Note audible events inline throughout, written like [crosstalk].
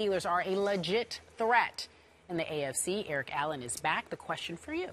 Steelers are a legit threat. In the AFC, Eric Allen is back. The question for you.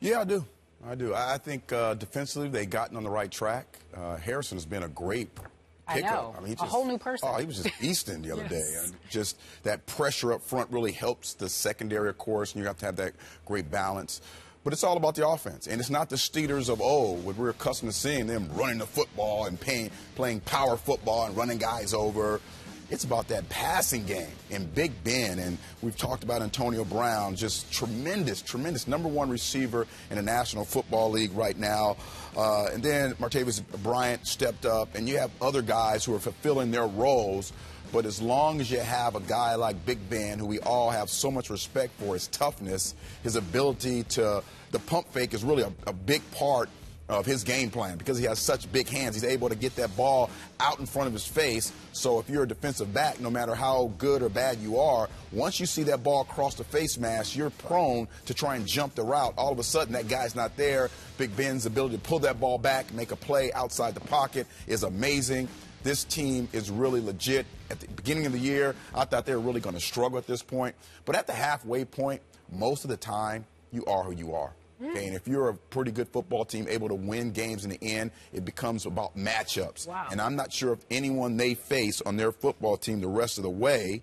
Yeah, I do. I do. I think uh, defensively they've gotten on the right track. Uh, Harrison has been a great pickup. I know. I mean, he just, a whole new person. Oh, he was just [laughs] beasting the other yes. day. And just that pressure up front really helps the secondary, of course, and you have to have that great balance. But it's all about the offense. And it's not the Steelers of old, what we're accustomed to seeing them running the football and paying, playing power football and running guys over. It's about that passing game and Big Ben. And we've talked about Antonio Brown, just tremendous, tremendous number one receiver in the National Football League right now. Uh, and then Martavis Bryant stepped up, and you have other guys who are fulfilling their roles. But as long as you have a guy like Big Ben, who we all have so much respect for, his toughness, his ability to, the pump fake is really a, a big part of his game plan because he has such big hands. He's able to get that ball out in front of his face. So if you're a defensive back, no matter how good or bad you are, once you see that ball cross the face mask, you're prone to try and jump the route. All of a sudden, that guy's not there. Big Ben's ability to pull that ball back, make a play outside the pocket is amazing. This team is really legit. At the beginning of the year, I thought they were really going to struggle at this point. But at the halfway point, most of the time, you are who you are. Mm. Okay, and if you're a pretty good football team able to win games in the end, it becomes about matchups. Wow. And I'm not sure if anyone they face on their football team the rest of the way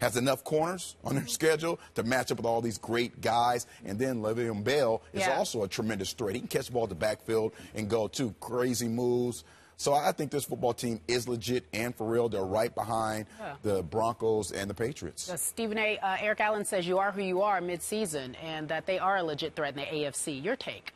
has enough corners on their mm-hmm. schedule to match up with all these great guys. And then Le'Veon Bell is yeah. also a tremendous threat. He can catch the ball at the backfield and go to crazy moves. So I think this football team is legit and for real. They're right behind yeah. the Broncos and the Patriots. Uh, Stephen A. Uh, Eric Allen says you are who you are midseason and that they are a legit threat in the AFC. Your take?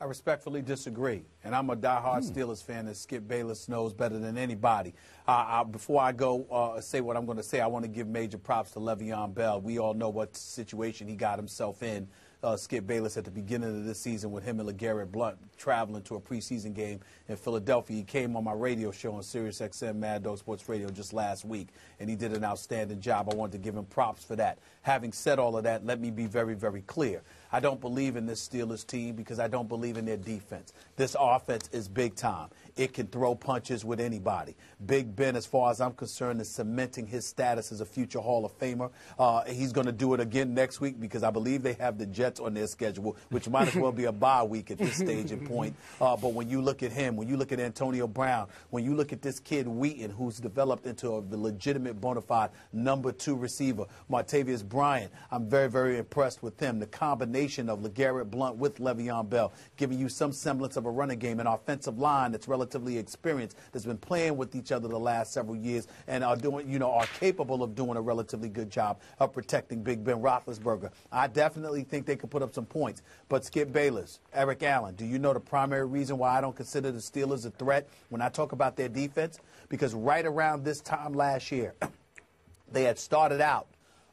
I respectfully disagree. And I'm a diehard mm. Steelers fan that Skip Bayless knows better than anybody. Uh, I, before I go uh, say what I'm going to say, I want to give major props to Le'Veon Bell. We all know what situation he got himself in uh, Skip Bayless at the beginning of this season with him and LeGarrette Blount traveling to a preseason game in Philadelphia. He came on my radio show on Sirius XM Mad Dog Sports Radio just last week, and he did an outstanding job. I wanted to give him props for that. Having said all of that, let me be very, very clear. I don't believe in this Steelers team because I don't believe in their defense. This offense is big time. It can throw punches with anybody. Big Ben, as far as I'm concerned, is cementing his status as a future Hall of Famer. Uh, he's going to do it again next week because I believe they have the Jets on their schedule, which might as well be a bye week at this stage and point. [laughs] Uh, but when you look at him, when you look at Antonio Brown, when you look at this kid Wheaton, who's developed into a legitimate bona fide number two receiver, Martavis Bryant, I'm very, very impressed with him. The combination of LeGarrette Blount with Le'Veon Bell, giving you some semblance of a running game, an offensive line that's relatively relatively experienced that's been playing with each other the last several years and are doing, you know, are capable of doing a relatively good job of protecting Big Ben Roethlisberger. I definitely think they could put up some points. But Skip Bayless, Eric Allen, do you know the primary reason why I don't consider the Steelers a threat when I talk about their defense? Because right around this time last year, [clears throat] they had started out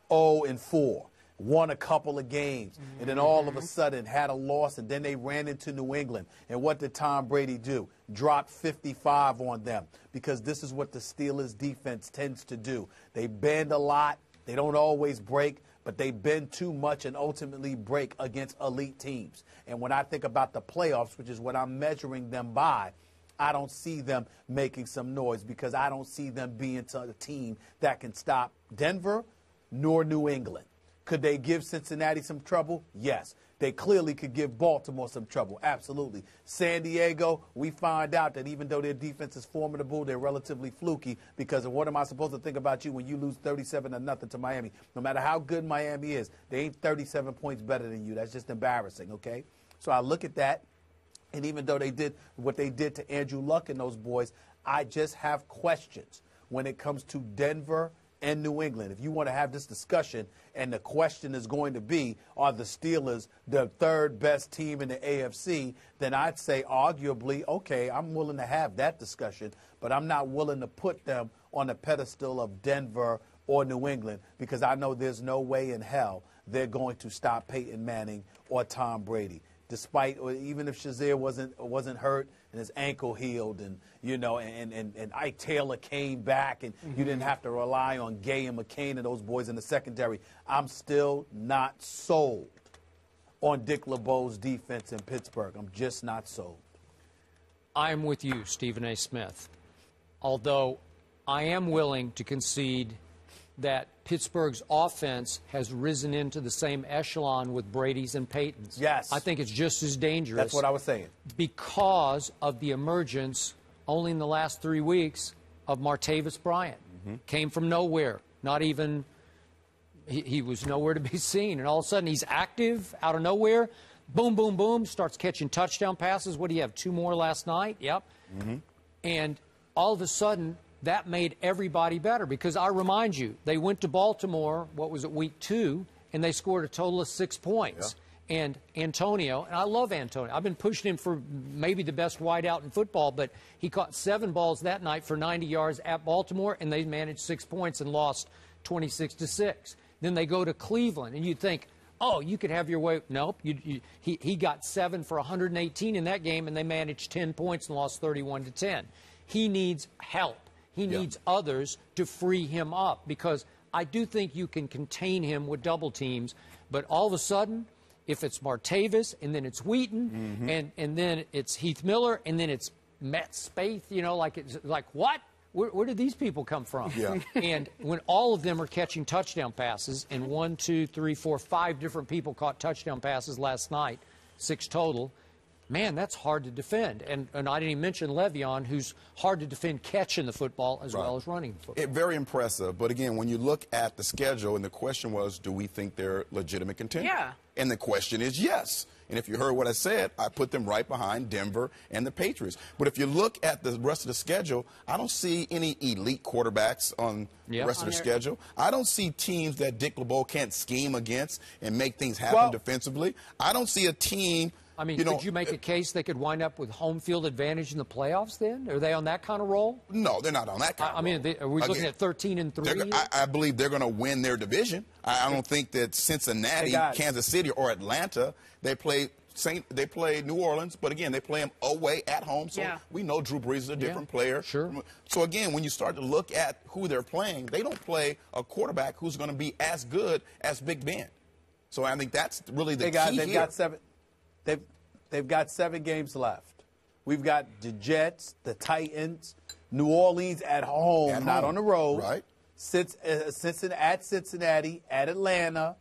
0 and 4 won a couple of games, mm-hmm. and then all of a sudden had a loss, and then they ran into New England. And what did Tom Brady do? Drop 55 on them because this is what the Steelers defense tends to do. They bend a lot, they don't always break. But they bend too much and ultimately break against elite teams. And when I think about the playoffs, which is what I'm measuring them by, I don't see them making some noise because I don't see them being a team that can stop Denver nor New England. Could they give Cincinnati some trouble? Yes. They clearly could give Baltimore some trouble. Absolutely. San Diego, we find out that even though their defense is formidable, they're relatively fluky because of what am I supposed to think about you when you lose 37 to nothing to Miami? No matter how good Miami is, they ain't 37 points better than you. That's just embarrassing, okay? So I look at that, and even though they did what they did to Andrew Luck and those boys, I just have questions when it comes to Denver and New England. If you want to have this discussion, and the question is going to be, are the Steelers the third best team in the AFC? Then I'd say, arguably, okay, I'm willing to have that discussion, but I'm not willing to put them on the pedestal of Denver or New England because I know there's no way in hell they're going to stop Peyton Manning or Tom Brady despite or even if Shazier wasn't wasn't hurt and his ankle healed and you know and and, and Ike Taylor came back and mm-hmm. you didn't have to rely on Gay and McCain and those boys in the secondary. I'm still not sold on Dick LeBeau's defense in Pittsburgh. I'm just not sold. I'm with you, Stephen A. Smith. Although I am willing to concede that Pittsburgh's offense has risen into the same echelon with Brady's and Peyton's. Yes. I think it's just as dangerous. That's what I was saying. Because of the emergence, only in the last three weeks, of Martavis Bryant. Mm-hmm. Came from nowhere, not even he, he was nowhere to be [laughs] seen. And all of a sudden, he's active out of nowhere. Boom, boom, boom. Starts catching touchdown passes. What do you have? Two more last night? Yep. And all of a sudden, that made everybody better because I remind you, they went to Baltimore, what was it, week two, and they scored a total of six points. And Antonio, and I love Antonio. I've been pushing him for maybe the best wideout in football, but he caught seven balls that night for 90 yards at Baltimore, and they managed six points and lost 26 to six. Then they go to Cleveland, and you'd think, oh, you could have your way. Nope. You, you, he, he got seven for 118 in that game, and they managed 10 points and lost 31 to 10. He needs help. He needs others to free him up because I do think you can contain him with double teams, but all of a sudden, if it's Martavis and then it's Wheaton mm-hmm. and, and then it's Heath Miller and then it's Matt Spaeth, you know, like it's like what? Where, where did these people come from? Yeah. [laughs] and when all of them are catching touchdown passes, and one, two, three, four, five different people caught touchdown passes last night, six total, man, that's hard to defend. And, and I didn't even mention Le'Veon, who's hard to defend catching the football as well as running the football. It, very impressive. But again, when you look at the schedule, and the question was, do we think they're legitimate contenders? Yeah. And the question is yes. And if you heard what I said, I put them right behind Denver and the Patriots. But if you look at the rest of the schedule, I don't see any elite quarterbacks on Yeah. the rest On of the their- schedule. I don't see teams that Dick LeBeau can't scheme against and make things happen Well- defensively. I don't see a team. I mean, you know, could you make a case they could wind up with home field advantage in the playoffs then? Are they on that kind of roll? No, they're not on that kind I, I of mean, roll. they, are we looking at 13 and 3? I, I believe they're going to win their division. I, I don't think that Cincinnati, Kansas City, or Atlanta they play Saint they play New Orleans, but again they play them away at home. So Yeah. we know Drew Brees is a different player. sure. So again, when you start to look at who they're playing, they don't play a quarterback who's going to be as good as Big Ben. So I think that's really the They got key they've here. got seven they've they've got seven games left. We've got the Jets, the Titans, New Orleans at home, At not home, on the road. right. Uh, Cincinnati, at Cincinnati, at Atlanta,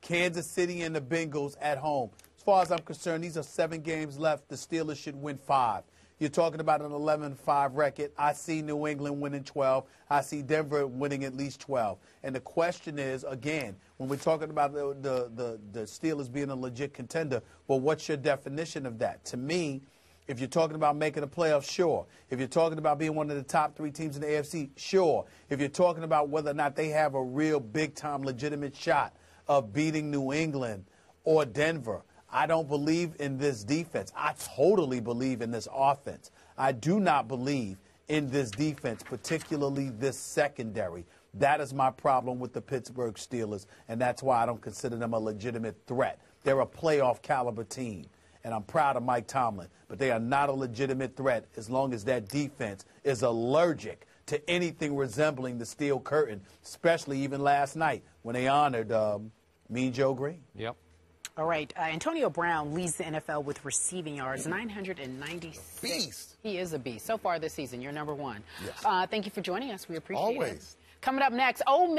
Kansas City, and the Bengals at home. As far as I'm concerned, these are seven games left. The Steelers should win five. You're talking about an 11-5 record. I see New England winning 12. I see Denver winning at least 12. And the question is, again, when we're talking about the, the, the, the Steelers being a legit contender, well, what's your definition of that? To me, if you're talking about making the playoffs, sure. If you're talking about being one of the top three teams in the AFC, sure. If you're talking about whether or not they have a real big time legitimate shot of beating New England or Denver, I don't believe in this defense. I totally believe in this offense. I do not believe in this defense, particularly this secondary. That is my problem with the Pittsburgh Steelers, and that's why I don't consider them a legitimate threat. They're a playoff caliber team and I'm proud of Mike Tomlin, but they are not a legitimate threat as long as that defense is allergic to anything resembling the steel curtain, especially even last night when they honored um, Mean Joe Greene. Yep. All right. Uh, Antonio Brown leads the NFL with receiving yards, 996. Beast. He is a beast. So far this season, you're number one. Yes. Uh, thank you for joining us. We appreciate it. Always. Coming up next, Ole.